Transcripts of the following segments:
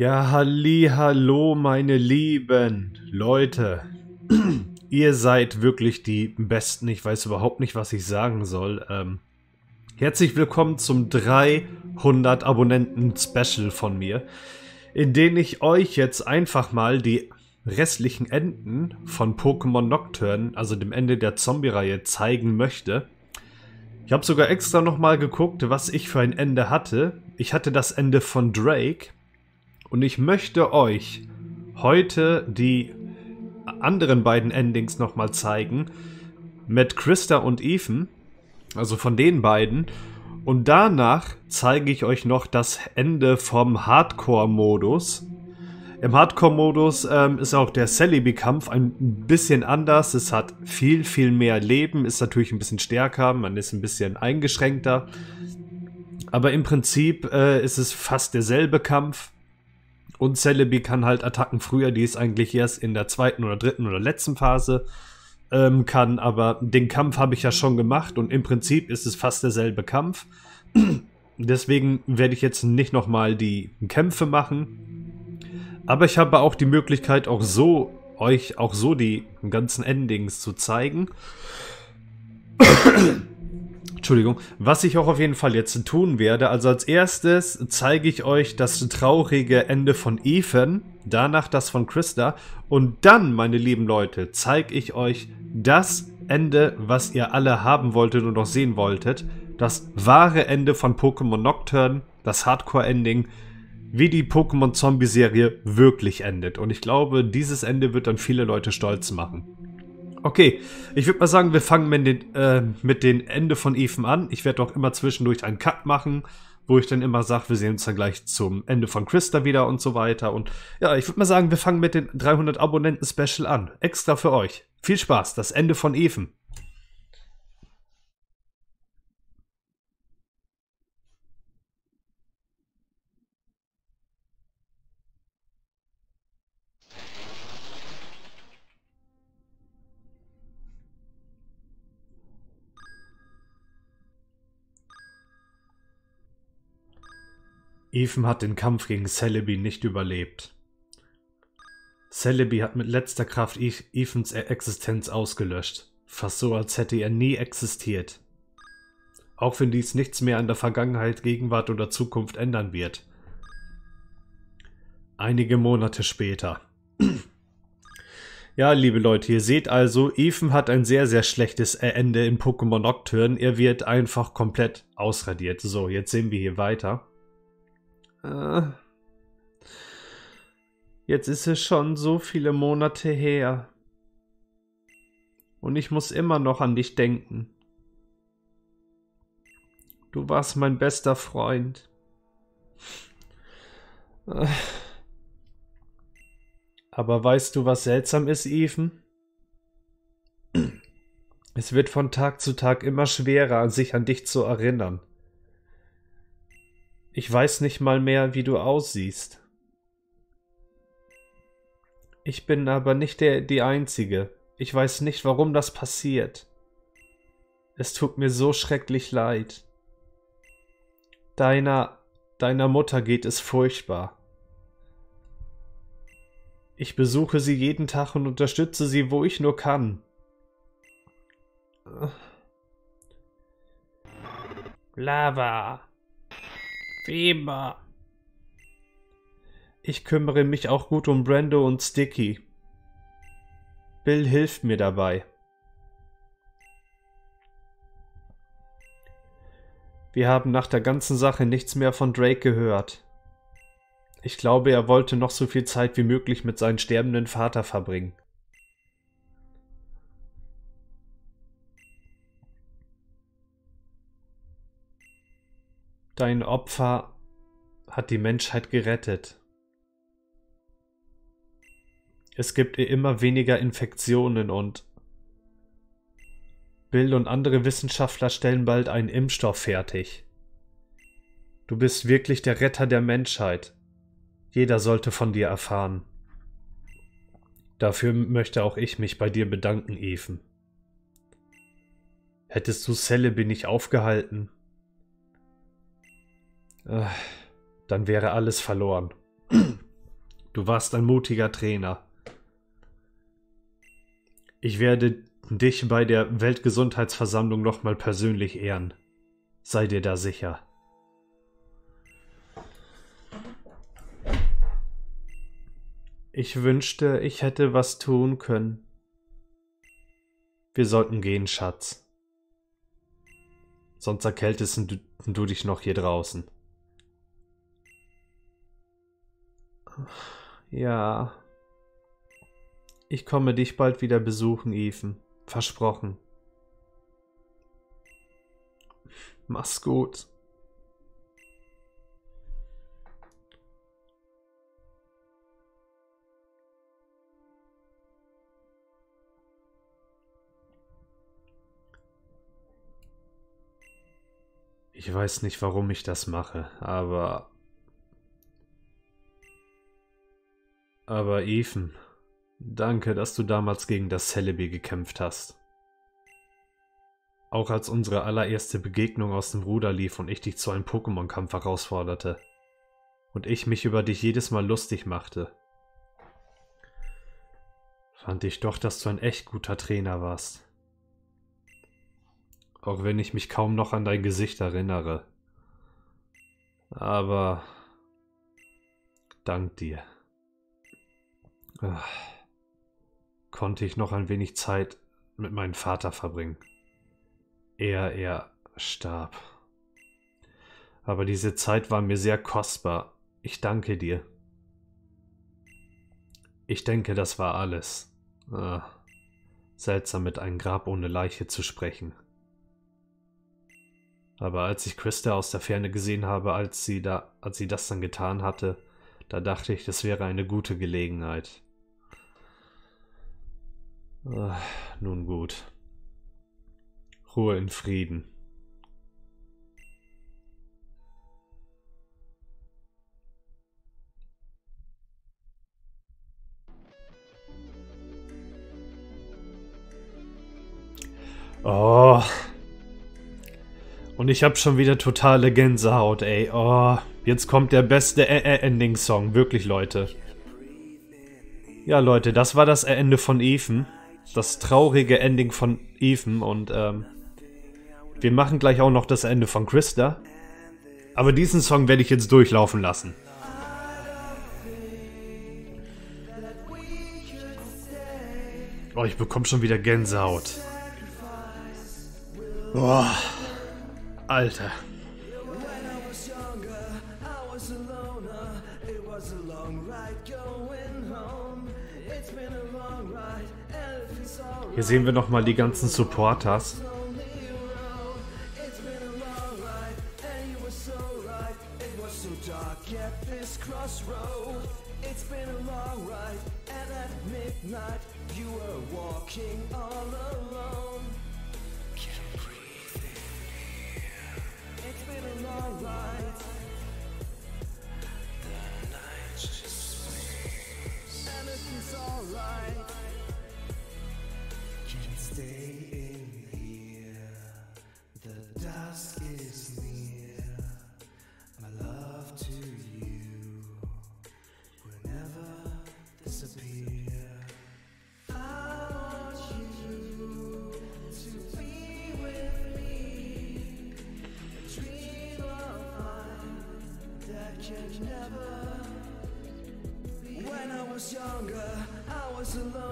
Ja, halli, hallo, meine lieben Leute. Ihr seid wirklich die Besten. Ich weiß überhaupt nicht, was ich sagen soll. Ähm, herzlich willkommen zum 300 Abonnenten-Special von mir, in dem ich euch jetzt einfach mal die restlichen Enden von Pokémon Nocturne, also dem Ende der Zombie-Reihe, zeigen möchte. Ich habe sogar extra nochmal geguckt, was ich für ein Ende hatte. Ich hatte das Ende von Drake und ich möchte euch heute die anderen beiden Endings nochmal zeigen. Mit Krista und Ethan. Also von den beiden. Und danach zeige ich euch noch das Ende vom Hardcore-Modus. Im Hardcore-Modus ähm, ist auch der Celebi-Kampf ein bisschen anders. Es hat viel, viel mehr Leben, ist natürlich ein bisschen stärker, man ist ein bisschen eingeschränkter. Aber im Prinzip äh, ist es fast derselbe Kampf. Und Celebi kann halt Attacken früher, die es eigentlich erst in der zweiten oder dritten oder letzten Phase ähm, kann. Aber den Kampf habe ich ja schon gemacht und im Prinzip ist es fast derselbe Kampf. Deswegen werde ich jetzt nicht nochmal die Kämpfe machen. Aber ich habe auch die Möglichkeit, auch so euch auch so die ganzen Endings zu zeigen. Entschuldigung, was ich auch auf jeden Fall jetzt tun werde. Also als erstes zeige ich euch das traurige Ende von Ethan, danach das von Krista und dann, meine lieben Leute, zeige ich euch das Ende, was ihr alle haben wolltet und auch sehen wolltet. Das wahre Ende von Pokémon Nocturne, das Hardcore-Ending, wie die Pokémon Zombie-Serie wirklich endet. Und ich glaube, dieses Ende wird dann viele Leute stolz machen. Okay, ich würde mal sagen, wir fangen mit den, äh, mit den Ende von Ethan an. Ich werde auch immer zwischendurch einen Cut machen, wo ich dann immer sage, wir sehen uns dann gleich zum Ende von Krista wieder und so weiter. Und ja, ich würde mal sagen, wir fangen mit den 300 Abonnenten Special an. Extra für euch. Viel Spaß, das Ende von Ethan. Ethan hat den Kampf gegen Celebi nicht überlebt. Celebi hat mit letzter Kraft Ethans Existenz ausgelöscht. Fast so, als hätte er nie existiert. Auch wenn dies nichts mehr an der Vergangenheit, Gegenwart oder Zukunft ändern wird. Einige Monate später. ja, liebe Leute, ihr seht also, Ethan hat ein sehr, sehr schlechtes Ende in Pokémon Nocturne. Er wird einfach komplett ausradiert. So, jetzt sehen wir hier weiter. Äh, jetzt ist es schon so viele Monate her. Und ich muss immer noch an dich denken. Du warst mein bester Freund. Äh. Aber weißt du, was seltsam ist, Ethan? Es wird von Tag zu Tag immer schwerer, sich an dich zu erinnern. Ich weiß nicht mal mehr, wie du aussiehst. Ich bin aber nicht der, die Einzige. Ich weiß nicht, warum das passiert. Es tut mir so schrecklich leid. Deiner, deiner Mutter geht es furchtbar. Ich besuche sie jeden Tag und unterstütze sie, wo ich nur kann. Lava. Fieber. Ich kümmere mich auch gut um Brando und Sticky. Bill hilft mir dabei. Wir haben nach der ganzen Sache nichts mehr von Drake gehört. Ich glaube, er wollte noch so viel Zeit wie möglich mit seinem sterbenden Vater verbringen. Dein Opfer hat die Menschheit gerettet. Es gibt immer weniger Infektionen und Bill und andere Wissenschaftler stellen bald einen Impfstoff fertig. Du bist wirklich der Retter der Menschheit. Jeder sollte von dir erfahren. Dafür möchte auch ich mich bei dir bedanken, Even. Hättest du Celebi nicht aufgehalten, dann wäre alles verloren. Du warst ein mutiger Trainer. Ich werde dich bei der Weltgesundheitsversammlung nochmal persönlich ehren. Sei dir da sicher. Ich wünschte, ich hätte was tun können. Wir sollten gehen, Schatz. Sonst erkältest du, du dich noch hier draußen. Ja. Ich komme dich bald wieder besuchen, Ethan. Versprochen. Mach's gut. Ich weiß nicht, warum ich das mache, aber... Aber Ethan, danke, dass du damals gegen das Celebi gekämpft hast. Auch als unsere allererste Begegnung aus dem Ruder lief und ich dich zu einem Pokémon-Kampf herausforderte. Und ich mich über dich jedes Mal lustig machte. Fand ich doch, dass du ein echt guter Trainer warst. Auch wenn ich mich kaum noch an dein Gesicht erinnere. Aber dank dir. Konnte ich noch ein wenig Zeit mit meinem Vater verbringen. Er, er starb. Aber diese Zeit war mir sehr kostbar. Ich danke dir. Ich denke, das war alles. Ah, seltsam mit einem Grab ohne Leiche zu sprechen. Aber als ich Krista aus der Ferne gesehen habe, als sie da, als sie das dann getan hatte, da dachte ich, das wäre eine gute Gelegenheit. Ach, nun gut. Ruhe in Frieden. Oh, und ich habe schon wieder totale Gänsehaut, ey. Oh, jetzt kommt der beste e -E Ending-Song. Wirklich, Leute. Ja, Leute, das war das Ende von Ethan. Das traurige Ending von Ethan. Und ähm, wir machen gleich auch noch das Ende von Krista. Aber diesen Song werde ich jetzt durchlaufen lassen. Oh, ich bekomme schon wieder Gänsehaut. Boah. Alter. Hier sehen wir nochmal die ganzen Supporters. Alright. Can't stay in here. The dusk is near. My love to you will never disappear. I want you to be with me. A dream of mine that can never be. When I was younger, I was a loner.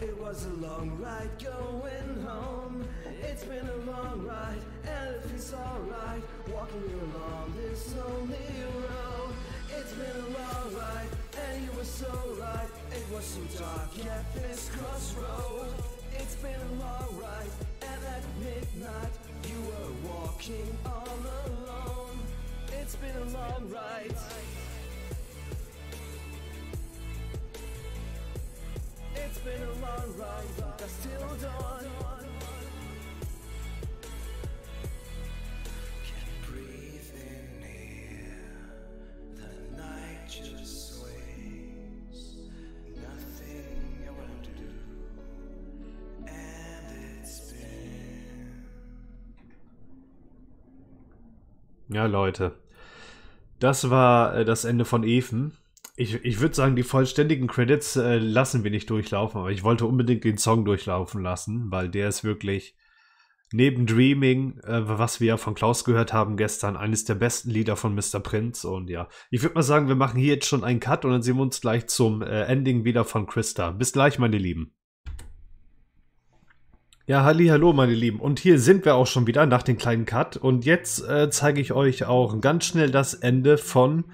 It was a long ride going home. It's been a long ride, and it feels alright. Walking along this lonely road. It's been a long ride, and you were so right. It was so dark at this crossroad. It's been a long ride, and at midnight you were walking all alone. It's been a long ride. It's been a long ride, but I want to. Ja, Leute. Das war äh, das Ende von Ethan. Ich, ich würde sagen, die vollständigen Credits äh, lassen wir nicht durchlaufen, aber ich wollte unbedingt den Song durchlaufen lassen, weil der ist wirklich neben Dreaming, äh, was wir ja von Klaus gehört haben gestern, eines der besten Lieder von Mr. Prince. Und ja, ich würde mal sagen, wir machen hier jetzt schon einen Cut und dann sehen wir uns gleich zum äh, Ending wieder von Krista. Bis gleich, meine Lieben. Ja, halli, hallo, meine Lieben. Und hier sind wir auch schon wieder nach dem kleinen Cut. Und jetzt äh, zeige ich euch auch ganz schnell das Ende von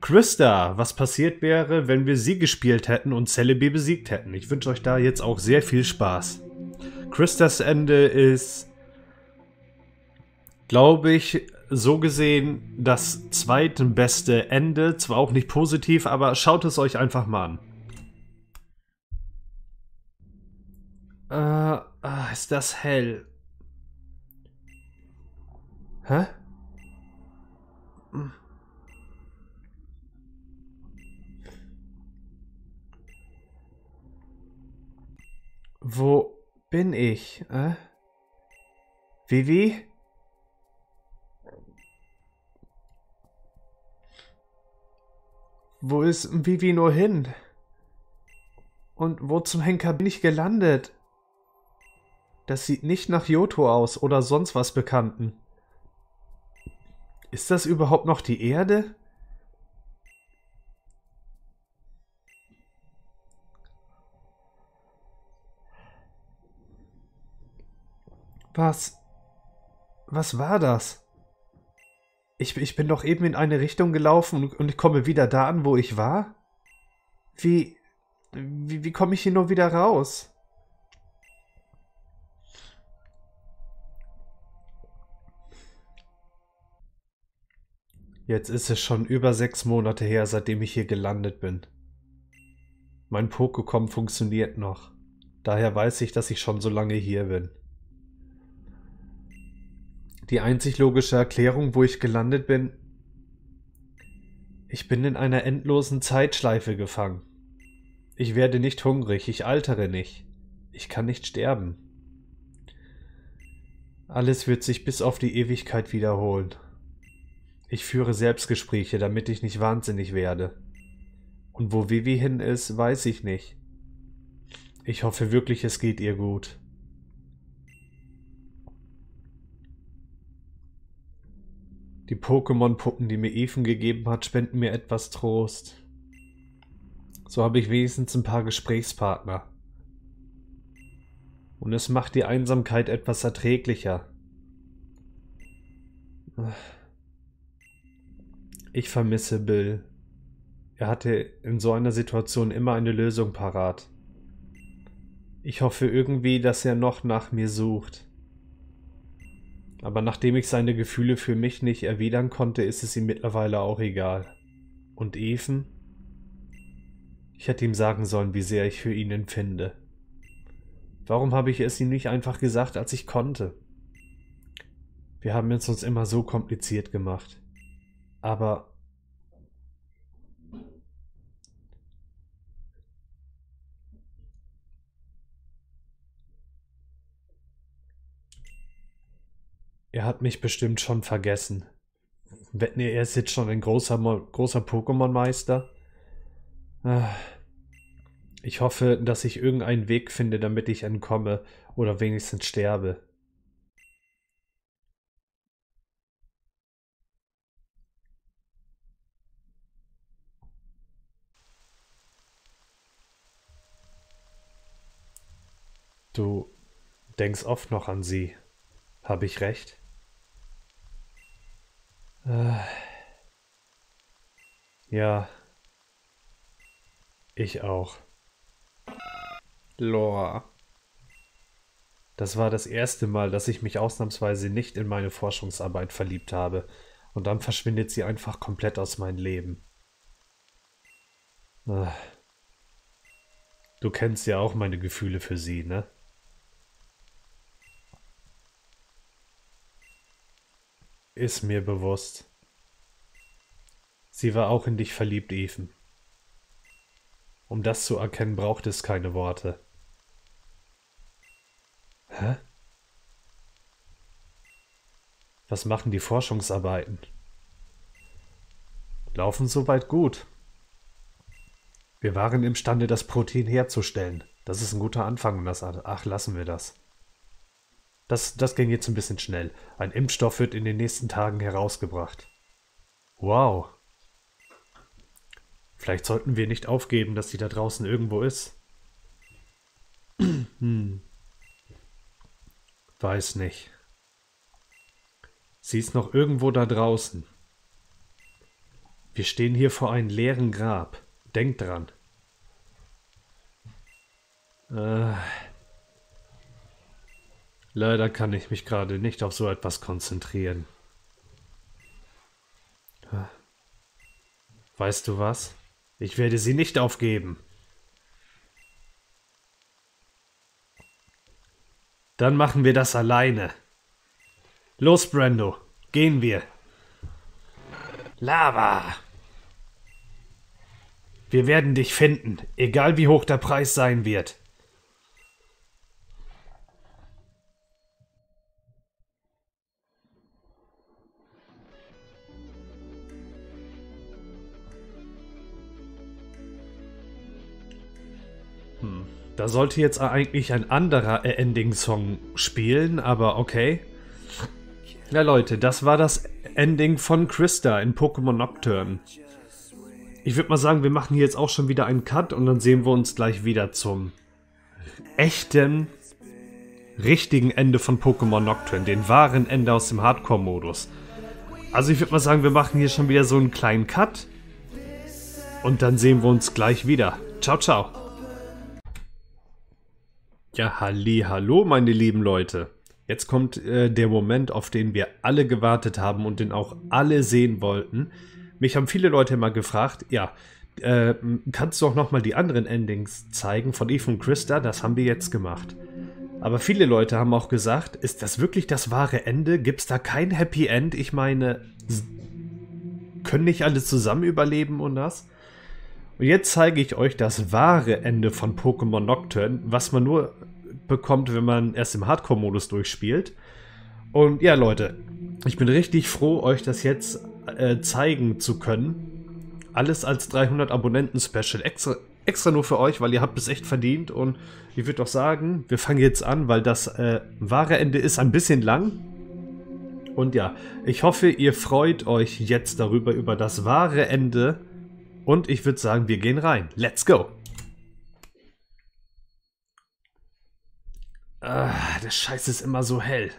Krista. Was passiert wäre, wenn wir sie gespielt hätten und Celebi besiegt hätten. Ich wünsche euch da jetzt auch sehr viel Spaß. Kristas Ende ist, glaube ich, so gesehen das zweitbeste Ende. Zwar auch nicht positiv, aber schaut es euch einfach mal an. Äh, ah, ist das hell. Hä? Hm. Wo bin ich? Äh? Vivi? Wo ist Vivi nur hin? Und wo zum Henker bin ich gelandet? Das sieht nicht nach Joto aus oder sonst was Bekannten. Ist das überhaupt noch die Erde? Was? Was war das? Ich, ich bin doch eben in eine Richtung gelaufen und, und ich komme wieder da an, wo ich war? Wie, wie, wie komme ich hier nur wieder raus? Jetzt ist es schon über sechs Monate her, seitdem ich hier gelandet bin. Mein Pokécom funktioniert noch. Daher weiß ich, dass ich schon so lange hier bin. Die einzig logische Erklärung, wo ich gelandet bin, ich bin in einer endlosen Zeitschleife gefangen. Ich werde nicht hungrig, ich altere nicht. Ich kann nicht sterben. Alles wird sich bis auf die Ewigkeit wiederholen. Ich führe Selbstgespräche, damit ich nicht wahnsinnig werde. Und wo Vivi hin ist, weiß ich nicht. Ich hoffe wirklich, es geht ihr gut. Die Pokémon-Puppen, die mir Ethan gegeben hat, spenden mir etwas Trost. So habe ich wenigstens ein paar Gesprächspartner. Und es macht die Einsamkeit etwas erträglicher. Ich vermisse Bill. Er hatte in so einer Situation immer eine Lösung parat. Ich hoffe irgendwie, dass er noch nach mir sucht. Aber nachdem ich seine Gefühle für mich nicht erwidern konnte, ist es ihm mittlerweile auch egal. Und Ethan? Ich hätte ihm sagen sollen, wie sehr ich für ihn empfinde. Warum habe ich es ihm nicht einfach gesagt, als ich konnte? Wir haben es uns immer so kompliziert gemacht. Aber Er hat mich bestimmt schon vergessen. Wetten, er ist jetzt schon ein großer, großer Pokémon-Meister? Ah. Ich hoffe, dass ich irgendeinen Weg finde, damit ich entkomme oder wenigstens sterbe. Du denkst oft noch an sie. Habe ich recht? Äh, ja. Ich auch. Lore. Das war das erste Mal, dass ich mich ausnahmsweise nicht in meine Forschungsarbeit verliebt habe. Und dann verschwindet sie einfach komplett aus meinem Leben. Äh. Du kennst ja auch meine Gefühle für sie, ne? Ist mir bewusst. Sie war auch in dich verliebt, Ethan. Um das zu erkennen, braucht es keine Worte. Hä? Was machen die Forschungsarbeiten? Laufen soweit gut. Wir waren imstande, das Protein herzustellen. Das ist ein guter Anfang. Das, ach, lassen wir das. Das, das ging jetzt ein bisschen schnell. Ein Impfstoff wird in den nächsten Tagen herausgebracht. Wow. Vielleicht sollten wir nicht aufgeben, dass sie da draußen irgendwo ist. hm. Weiß nicht. Sie ist noch irgendwo da draußen. Wir stehen hier vor einem leeren Grab. Denkt dran. Äh, leider kann ich mich gerade nicht auf so etwas konzentrieren. Weißt du was? Ich werde sie nicht aufgeben. Dann machen wir das alleine. Los, Brando, gehen wir. Lava. Wir werden dich finden, egal wie hoch der Preis sein wird. Da sollte jetzt eigentlich ein anderer Ending-Song spielen, aber okay. Ja, Leute, das war das Ending von Krista in Pokémon Nocturne. Ich würde mal sagen, wir machen hier jetzt auch schon wieder einen Cut und dann sehen wir uns gleich wieder zum echten, richtigen Ende von Pokémon Nocturne, den wahren Ende aus dem Hardcore-Modus. Also ich würde mal sagen, wir machen hier schon wieder so einen kleinen Cut und dann sehen wir uns gleich wieder. Ciao, ciao. Ja, halli, hallo, meine lieben Leute. Jetzt kommt äh, der Moment, auf den wir alle gewartet haben und den auch alle sehen wollten. Mich haben viele Leute immer gefragt, ja, äh, kannst du auch nochmal die anderen Endings zeigen von Eve und Krista? Das haben wir jetzt gemacht. Aber viele Leute haben auch gesagt, ist das wirklich das wahre Ende? Gibt es da kein Happy End? Ich meine, können nicht alle zusammen überleben und das? Und jetzt zeige ich euch das wahre Ende von Pokémon Nocturne, was man nur bekommt, wenn man erst im Hardcore-Modus durchspielt. Und ja, Leute, ich bin richtig froh, euch das jetzt äh, zeigen zu können. Alles als 300 Abonnenten-Special. Extra, extra nur für euch, weil ihr habt es echt verdient. Und ich würde doch sagen, wir fangen jetzt an, weil das äh, wahre Ende ist ein bisschen lang. Und ja, ich hoffe, ihr freut euch jetzt darüber, über das wahre Ende und ich würde sagen, wir gehen rein. Let's go! Ah, der Scheiß ist immer so hell.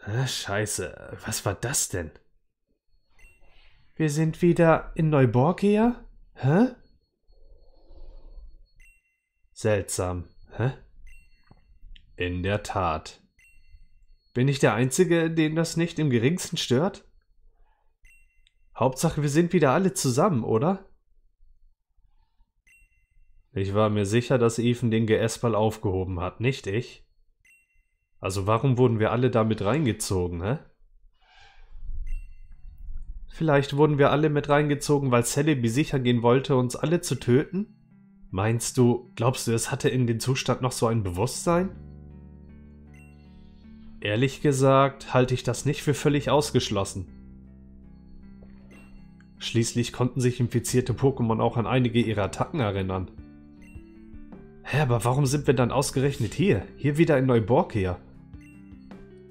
Ah, scheiße, was war das denn? Wir sind wieder in Neuborgia? Hä? Seltsam, hä? In der Tat. Bin ich der Einzige, den das nicht im geringsten stört? Hauptsache, wir sind wieder alle zusammen, oder? Ich war mir sicher, dass Ethan den GS-Ball aufgehoben hat, nicht ich. Also warum wurden wir alle damit reingezogen, hä? Vielleicht wurden wir alle mit reingezogen, weil Celebi sicher gehen wollte, uns alle zu töten? Meinst du, glaubst du, es hatte in den Zustand noch so ein Bewusstsein? Ehrlich gesagt halte ich das nicht für völlig ausgeschlossen. Schließlich konnten sich infizierte Pokémon auch an einige ihrer Attacken erinnern. Hä, aber warum sind wir dann ausgerechnet hier? Hier wieder in Neuborgia?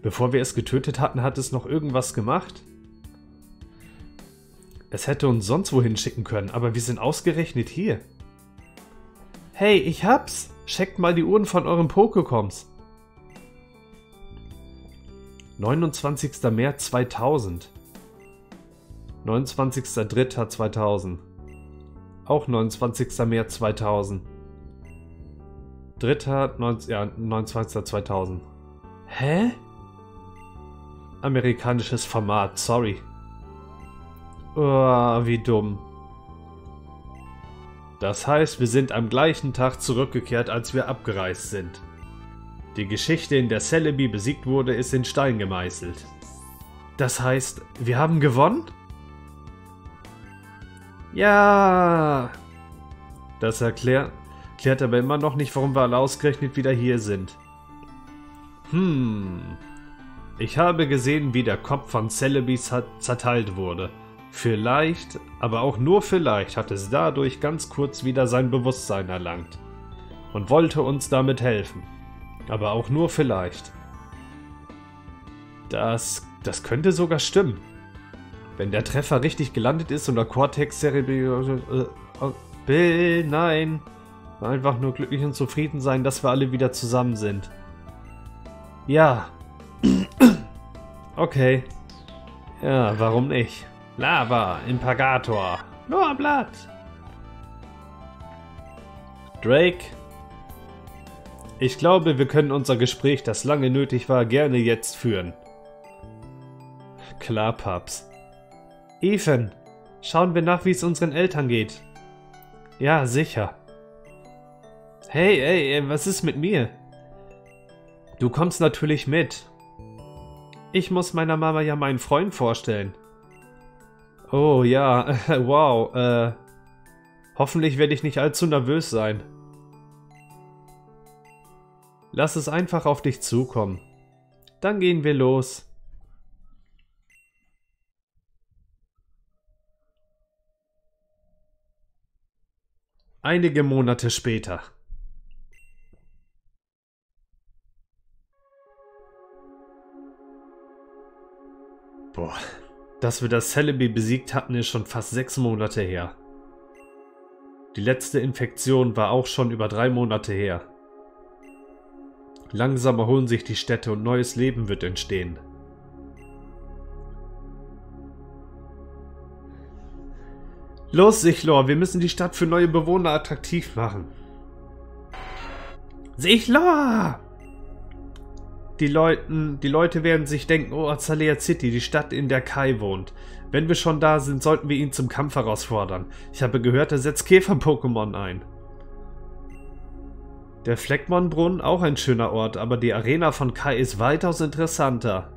Bevor wir es getötet hatten, hat es noch irgendwas gemacht? Es hätte uns sonst wohin schicken können, aber wir sind ausgerechnet hier. Hey, ich hab's! Checkt mal die Uhren von euren Pokécoms. 29. März 2000. 29.03.2000. Auch 29. März 2000. 3. 19, ja, 29.2000. Hä? Amerikanisches Format, sorry. Oh, wie dumm. Das heißt, wir sind am gleichen Tag zurückgekehrt, als wir abgereist sind. Die Geschichte, in der Celebi besiegt wurde, ist in Stein gemeißelt. Das heißt, wir haben gewonnen? Ja! Das erklärt, erklärt aber immer noch nicht, warum wir alle ausgerechnet wieder hier sind. Hm. Ich habe gesehen, wie der Kopf von Celebi zerteilt wurde. Vielleicht, aber auch nur vielleicht, hat es dadurch ganz kurz wieder sein Bewusstsein erlangt und wollte uns damit helfen. Aber auch nur vielleicht. Das, das könnte sogar stimmen. Wenn der Treffer richtig gelandet ist und der Cortex Cerebral... Äh, äh, Bill, nein. Einfach nur glücklich und zufrieden sein, dass wir alle wieder zusammen sind. Ja. okay. Ja, warum nicht? Lava, Impagator, Lorblatt. Drake. Ich glaube, wir können unser Gespräch, das lange nötig war, gerne jetzt führen. Klar, Paps. Ethan, schauen wir nach, wie es unseren Eltern geht. Ja, sicher. Hey, ey, was ist mit mir? Du kommst natürlich mit. Ich muss meiner Mama ja meinen Freund vorstellen. Oh ja, wow, äh. Hoffentlich werde ich nicht allzu nervös sein. Lass es einfach auf dich zukommen. Dann gehen wir los. Einige Monate später. Boah, dass wir das Celebi besiegt hatten, ist schon fast sechs Monate her. Die letzte Infektion war auch schon über drei Monate her. Langsam erholen sich die Städte und neues Leben wird entstehen. Los, Sichlor, wir müssen die Stadt für neue Bewohner attraktiv machen. Sichlor! Die, Leuten, die Leute werden sich denken, oh, Azalea City, die Stadt, in der Kai wohnt. Wenn wir schon da sind, sollten wir ihn zum Kampf herausfordern. Ich habe gehört, er setzt Käfer-Pokémon ein. Der Fleckmon-Brunnen, auch ein schöner Ort, aber die Arena von Kai ist weitaus interessanter.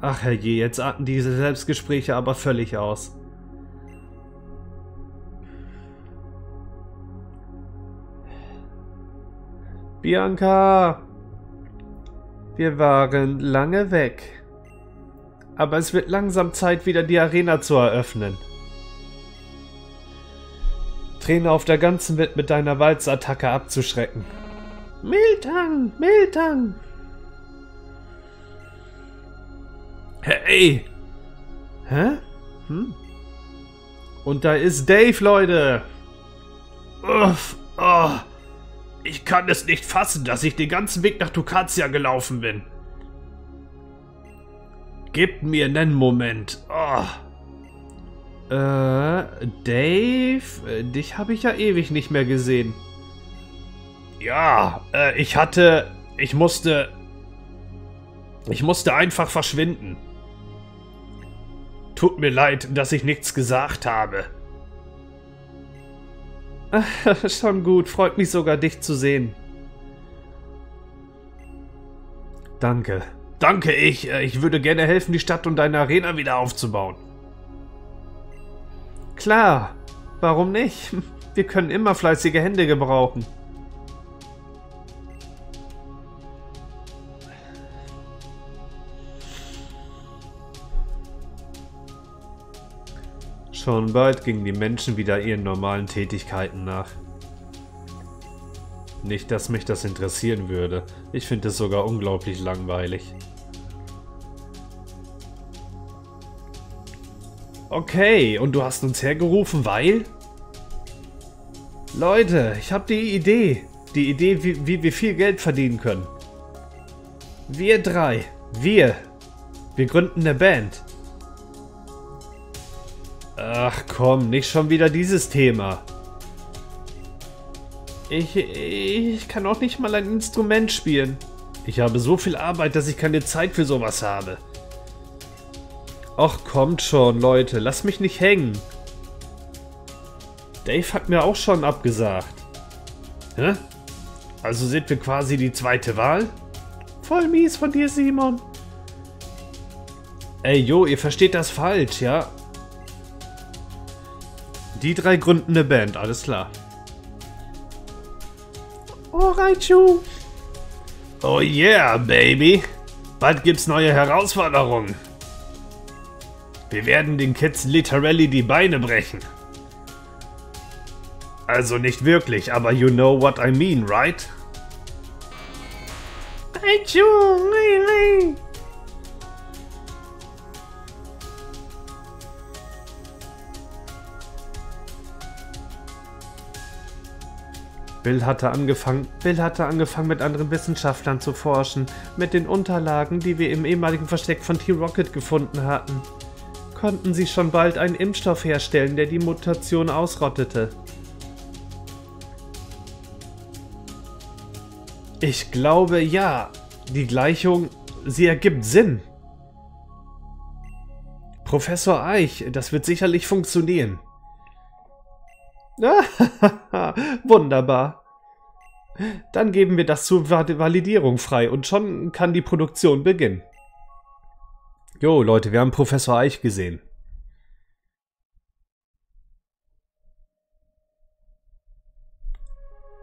Ach herrje, jetzt arten diese Selbstgespräche aber völlig aus. Bianca! Wir waren lange weg. Aber es wird langsam Zeit, wieder die Arena zu eröffnen. Trainer auf der ganzen Welt mit deiner Walzattacke abzuschrecken. Miltang! Miltang! Hey! Hä? Hm? Und da ist Dave, Leute! Uff! Oh! Ich kann es nicht fassen, dass ich den ganzen Weg nach Tukatia gelaufen bin. Gebt mir einen Moment. Oh. Äh, Dave? Äh, dich habe ich ja ewig nicht mehr gesehen. Ja, äh, ich hatte... Ich musste... Ich musste einfach verschwinden. Tut mir leid, dass ich nichts gesagt habe. Schon gut, freut mich sogar, dich zu sehen. Danke. Danke, ich, äh, ich würde gerne helfen, die Stadt und deine Arena wieder aufzubauen. Klar, warum nicht? Wir können immer fleißige Hände gebrauchen. Schon bald gingen die Menschen wieder ihren normalen Tätigkeiten nach. Nicht, dass mich das interessieren würde. Ich finde es sogar unglaublich langweilig. Okay, und du hast uns hergerufen, weil? Leute, ich habe die Idee. Die Idee, wie, wie wir viel Geld verdienen können. Wir drei. Wir. Wir gründen eine Band. Ach komm, nicht schon wieder dieses Thema. Ich, ich kann auch nicht mal ein Instrument spielen. Ich habe so viel Arbeit, dass ich keine Zeit für sowas habe. Ach kommt schon, Leute, lass mich nicht hängen. Dave hat mir auch schon abgesagt. Hä? Also sind wir quasi die zweite Wahl? Voll mies von dir, Simon. Ey, jo, ihr versteht das falsch, ja? Die drei gründen eine Band, alles klar. Oh, Raichu. Oh yeah, baby. Bald gibt's neue Herausforderungen. Wir werden den Kids literally die Beine brechen. Also nicht wirklich, aber you know what I mean, right? Bill hatte angefangen, Bill hatte angefangen mit anderen Wissenschaftlern zu forschen, mit den Unterlagen, die wir im ehemaligen Versteck von T-Rocket gefunden hatten. Konnten sie schon bald einen Impfstoff herstellen, der die Mutation ausrottete. Ich glaube ja. Die Gleichung, sie ergibt Sinn. Professor Eich, das wird sicherlich funktionieren. Wunderbar. Dann geben wir das zur Validierung frei und schon kann die Produktion beginnen. Jo, Leute, wir haben Professor Eich gesehen.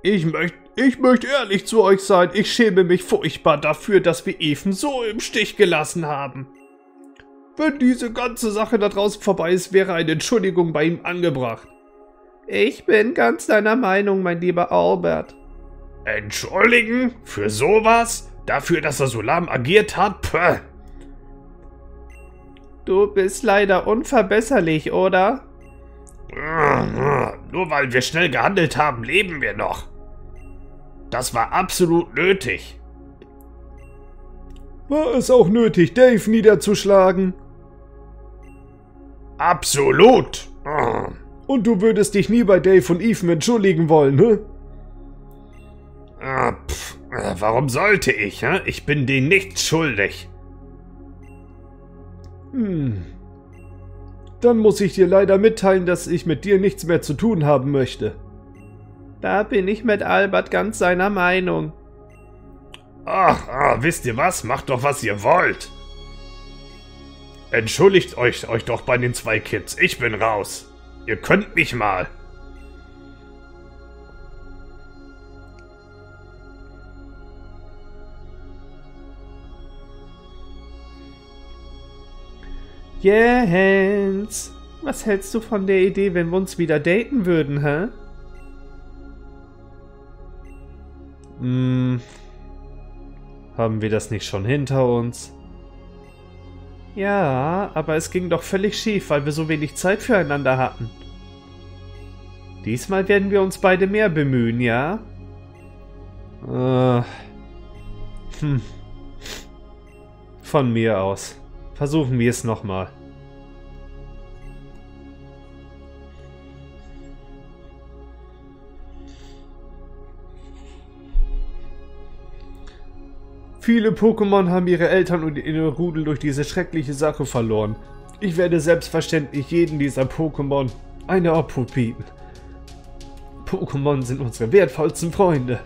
Ich möchte ich möchte ehrlich zu euch sein, ich schäme mich furchtbar dafür, dass wir Even so im Stich gelassen haben. Wenn diese ganze Sache da draußen vorbei ist, wäre eine Entschuldigung bei ihm angebracht. Ich bin ganz deiner Meinung, mein lieber Albert. Entschuldigen? Für sowas? Dafür, dass er so lahm agiert hat? Puh. Du bist leider unverbesserlich, oder? Nur weil wir schnell gehandelt haben, leben wir noch. Das war absolut nötig. War es auch nötig, Dave niederzuschlagen? Absolut. Und du würdest dich nie bei Dave und Ethan entschuldigen wollen, ne? Ah, pff, äh, warum sollte ich, hä? Ich bin denen nichts schuldig. Hm. Dann muss ich dir leider mitteilen, dass ich mit dir nichts mehr zu tun haben möchte. Da bin ich mit Albert ganz seiner Meinung. Ach, ah, wisst ihr was? Macht doch, was ihr wollt. Entschuldigt euch, euch doch bei den zwei Kids. Ich bin raus. Ihr könnt mich mal. Jens, was hältst du von der Idee, wenn wir uns wieder daten würden, hä? Hm. Haben wir das nicht schon hinter uns? Ja, aber es ging doch völlig schief, weil wir so wenig Zeit füreinander hatten. Diesmal werden wir uns beide mehr bemühen, ja? Äh. Hm. Von mir aus. Versuchen wir es nochmal. Viele Pokémon haben ihre Eltern und ihre Rudel durch diese schreckliche Sache verloren. Ich werde selbstverständlich jeden dieser Pokémon eine Obhut bieten. Pokémon sind unsere wertvollsten Freunde.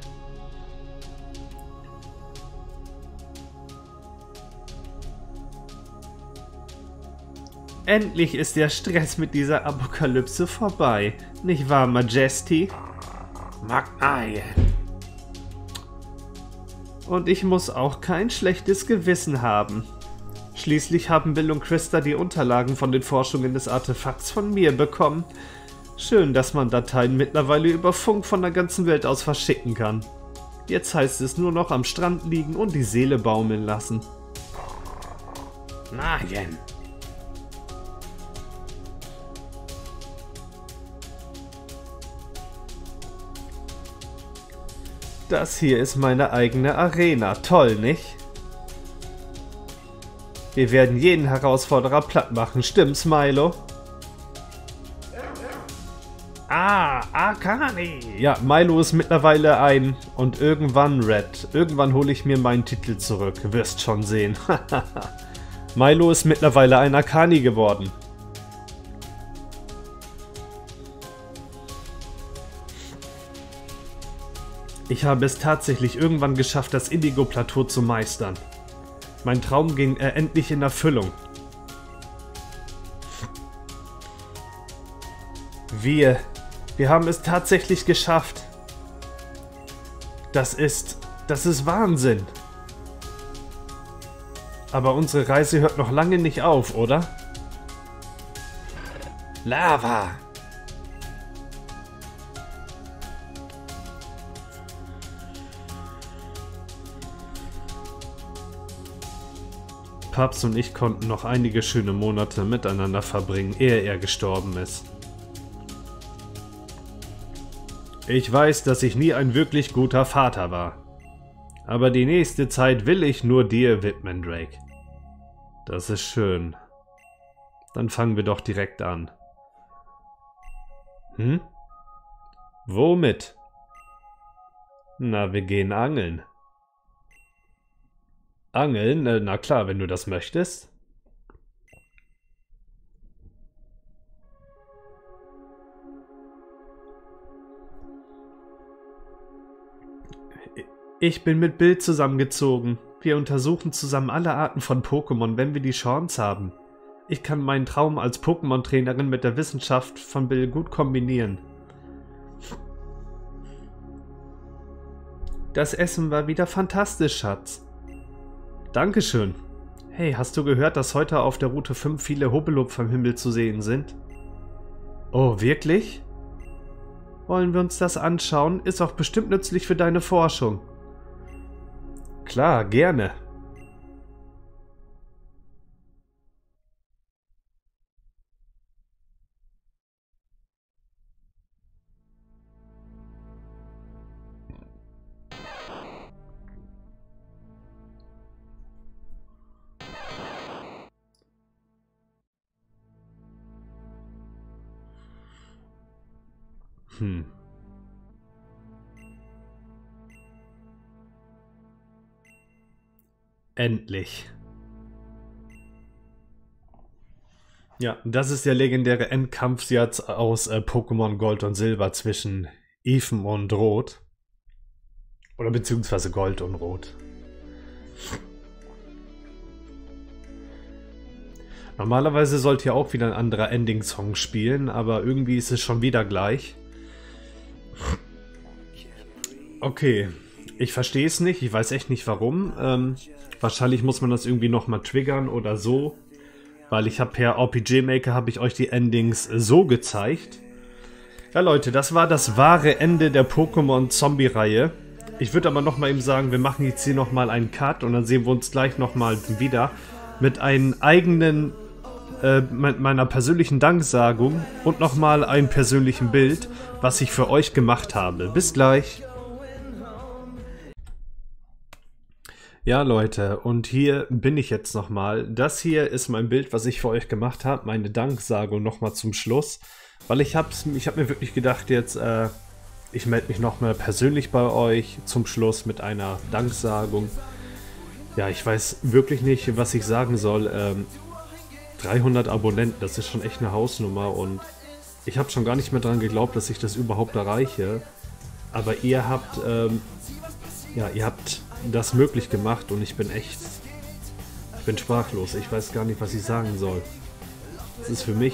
Endlich ist der Stress mit dieser Apokalypse vorbei. Nicht wahr, Majesty? Magnaien. Und ich muss auch kein schlechtes Gewissen haben. Schließlich haben Bill und Christa die Unterlagen von den Forschungen des Artefakts von mir bekommen. Schön, dass man Dateien mittlerweile über Funk von der ganzen Welt aus verschicken kann. Jetzt heißt es nur noch am Strand liegen und die Seele baumeln lassen. Nein. Das hier ist meine eigene Arena. Toll, nicht? Wir werden jeden Herausforderer platt machen. Stimmt's, Milo? Ah, Akani. Ja, Milo ist mittlerweile ein und irgendwann Red. Irgendwann hole ich mir meinen Titel zurück. Wirst schon sehen. Milo ist mittlerweile ein Akani geworden. Ich habe es tatsächlich irgendwann geschafft, das Indigo-Plateau zu meistern. Mein Traum ging äh, endlich in Erfüllung. Wir, wir haben es tatsächlich geschafft. Das ist, das ist Wahnsinn. Aber unsere Reise hört noch lange nicht auf, oder? Lava! Papst und ich konnten noch einige schöne Monate miteinander verbringen, ehe er gestorben ist. Ich weiß, dass ich nie ein wirklich guter Vater war. Aber die nächste Zeit will ich nur dir widmen, Drake. Das ist schön. Dann fangen wir doch direkt an. Hm? Womit? Na, wir gehen angeln. Angeln? Äh, na klar, wenn du das möchtest. Ich bin mit Bill zusammengezogen. Wir untersuchen zusammen alle Arten von Pokémon, wenn wir die Chance haben. Ich kann meinen Traum als Pokémon-Trainerin mit der Wissenschaft von Bill gut kombinieren. Das Essen war wieder fantastisch, Schatz. Dankeschön. Hey, hast du gehört, dass heute auf der Route 5 viele Hobelop vom Himmel zu sehen sind? Oh, wirklich? Wollen wir uns das anschauen? Ist auch bestimmt nützlich für deine Forschung. Klar, gerne. Endlich. Ja, das ist der legendäre Endkampf aus äh, Pokémon Gold und Silber zwischen Ethan und Rot. Oder beziehungsweise Gold und Rot. Normalerweise sollte ja auch wieder ein anderer Ending-Song spielen, aber irgendwie ist es schon wieder gleich. Okay, ich verstehe es nicht, ich weiß echt nicht warum. Ähm, Wahrscheinlich muss man das irgendwie nochmal triggern oder so. Weil ich habe per RPG Maker habe ich euch die Endings so gezeigt. Ja Leute, das war das wahre Ende der Pokémon Zombie Reihe. Ich würde aber nochmal eben sagen, wir machen jetzt hier nochmal einen Cut und dann sehen wir uns gleich nochmal wieder mit einem eigenen, äh, meiner persönlichen Danksagung und nochmal einem persönlichen Bild, was ich für euch gemacht habe. Bis gleich. Ja, Leute, und hier bin ich jetzt nochmal. Das hier ist mein Bild, was ich für euch gemacht habe. Meine Danksagung nochmal zum Schluss. Weil ich habe ich hab mir wirklich gedacht, jetzt, äh, ich melde mich nochmal persönlich bei euch zum Schluss mit einer Danksagung. Ja, ich weiß wirklich nicht, was ich sagen soll. Ähm, 300 Abonnenten, das ist schon echt eine Hausnummer und ich habe schon gar nicht mehr daran geglaubt, dass ich das überhaupt erreiche. Aber ihr habt, ähm, ja, ihr habt das möglich gemacht und ich bin echt, ich bin sprachlos. Ich weiß gar nicht, was ich sagen soll. Es ist für mich,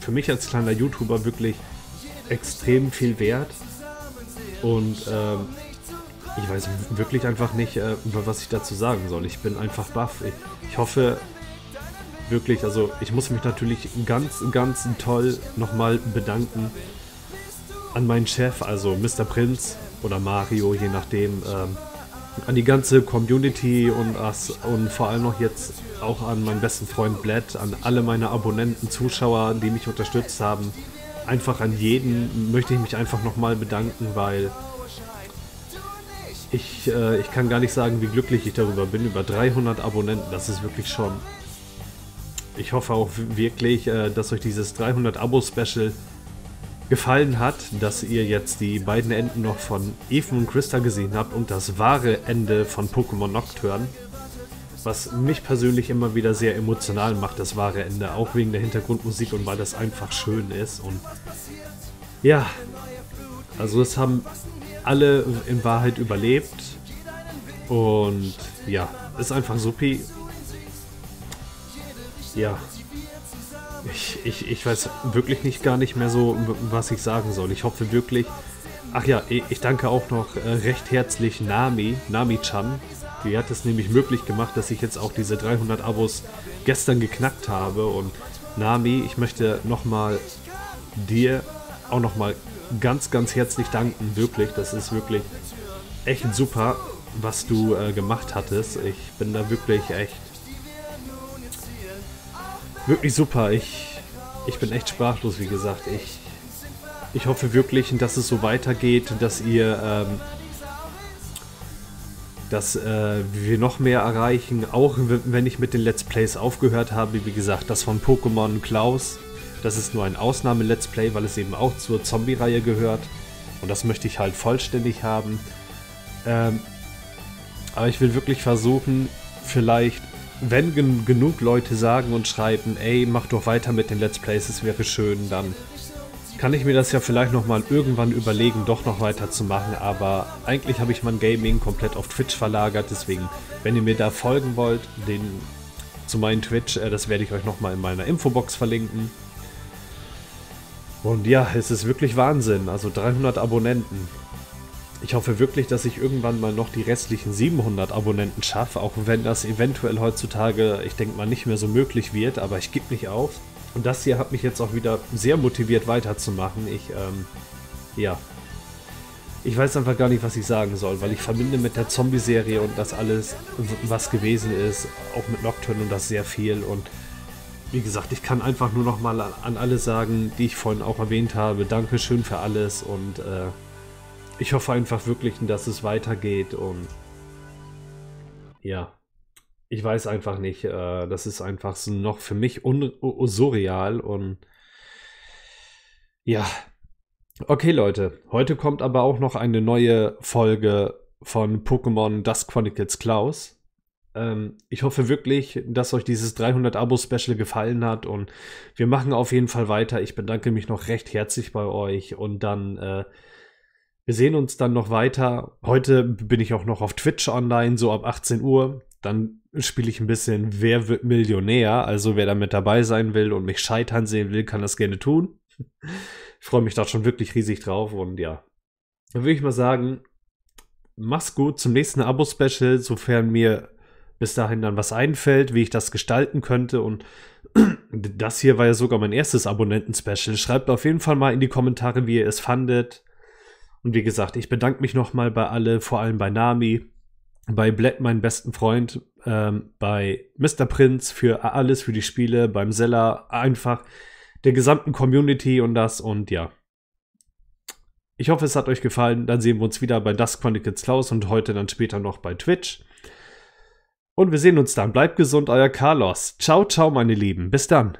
für mich als kleiner YouTuber wirklich extrem viel wert und ähm, ich weiß wirklich einfach nicht, äh, was ich dazu sagen soll. Ich bin einfach baff. Ich, ich hoffe wirklich, also ich muss mich natürlich ganz, ganz toll nochmal bedanken an meinen Chef, also Mr. Prinz oder Mario, je nachdem. Ähm, an die ganze Community und, und vor allem noch jetzt auch an meinen besten Freund Bled, an alle meine Abonnenten, Zuschauer, die mich unterstützt haben. Einfach an jeden möchte ich mich einfach nochmal bedanken, weil ich, äh, ich kann gar nicht sagen, wie glücklich ich darüber bin. Über 300 Abonnenten, das ist wirklich schon... Ich hoffe auch wirklich, äh, dass euch dieses 300 Abo-Special gefallen hat, dass ihr jetzt die beiden Enden noch von Ethan und Krista gesehen habt und das wahre Ende von Pokémon Nocturne. Was mich persönlich immer wieder sehr emotional macht, das wahre Ende, auch wegen der Hintergrundmusik und weil das einfach schön ist. Und ja, also es haben alle in Wahrheit überlebt. Und ja, ist einfach supi. Ja, ich, ich, ich weiß wirklich nicht gar nicht mehr so, was ich sagen soll. Ich hoffe wirklich. Ach ja, ich danke auch noch äh, recht herzlich Nami, Nami-chan, Die hat es nämlich möglich gemacht, dass ich jetzt auch diese 300 Abos gestern geknackt habe. Und Nami, ich möchte nochmal dir auch nochmal ganz, ganz herzlich danken. Wirklich, das ist wirklich echt super, was du äh, gemacht hattest. Ich bin da wirklich echt wirklich super. Ich, ich bin echt sprachlos, wie gesagt. Ich, ich hoffe wirklich, dass es so weitergeht, dass ihr, ähm, dass äh, wir noch mehr erreichen. Auch wenn ich mit den Let's Plays aufgehört habe, wie gesagt, das von Pokémon Klaus. Das ist nur ein Ausnahme-Let's Play, weil es eben auch zur Zombie-Reihe gehört. Und das möchte ich halt vollständig haben. Ähm, aber ich will wirklich versuchen, vielleicht wenn gen genug Leute sagen und schreiben, ey, mach doch weiter mit den Let's Plays, es wäre schön, dann kann ich mir das ja vielleicht nochmal irgendwann überlegen, doch noch weiter zu machen, aber eigentlich habe ich mein Gaming komplett auf Twitch verlagert, deswegen, wenn ihr mir da folgen wollt, den zu meinem Twitch, äh, das werde ich euch nochmal in meiner Infobox verlinken. Und ja, es ist wirklich Wahnsinn, also 300 Abonnenten. Ich hoffe wirklich, dass ich irgendwann mal noch die restlichen 700 Abonnenten schaffe, auch wenn das eventuell heutzutage, ich denke mal, nicht mehr so möglich wird, aber ich gebe nicht auf. Und das hier hat mich jetzt auch wieder sehr motiviert weiterzumachen. Ich, ähm, ja. Ich weiß einfach gar nicht, was ich sagen soll, weil ich verbinde mit der Zombie-Serie und das alles, was gewesen ist, auch mit Nocturne und das sehr viel. Und wie gesagt, ich kann einfach nur noch mal an alle sagen, die ich vorhin auch erwähnt habe. Dankeschön für alles und äh, ich hoffe einfach wirklich, dass es weitergeht und ja, ich weiß einfach nicht. Äh, das ist einfach so noch für mich surreal und ja. Okay, Leute, heute kommt aber auch noch eine neue Folge von Pokémon Dust Chronicles Klaus. Ähm, ich hoffe wirklich, dass euch dieses 300 Abo-Special gefallen hat und wir machen auf jeden Fall weiter. Ich bedanke mich noch recht herzlich bei euch und dann äh, wir sehen uns dann noch weiter. Heute bin ich auch noch auf Twitch online, so ab 18 Uhr. Dann spiele ich ein bisschen Wer wird Millionär? Also wer da mit dabei sein will und mich scheitern sehen will, kann das gerne tun. Ich freue mich da schon wirklich riesig drauf und ja. Dann würde ich mal sagen, mach's gut zum nächsten Abo-Special, sofern mir bis dahin dann was einfällt, wie ich das gestalten könnte. Und das hier war ja sogar mein erstes Abonnenten-Special. Schreibt auf jeden Fall mal in die Kommentare, wie ihr es fandet. Und wie gesagt, ich bedanke mich nochmal bei alle, vor allem bei Nami, bei Bled, meinem besten Freund, ähm, bei Mr. Prince für alles, für die Spiele, beim Seller, einfach der gesamten Community und das und ja. Ich hoffe, es hat euch gefallen. Dann sehen wir uns wieder bei Dusk Chronicles Klaus und heute dann später noch bei Twitch. Und wir sehen uns dann. Bleibt gesund, euer Carlos. Ciao, ciao, meine Lieben. Bis dann.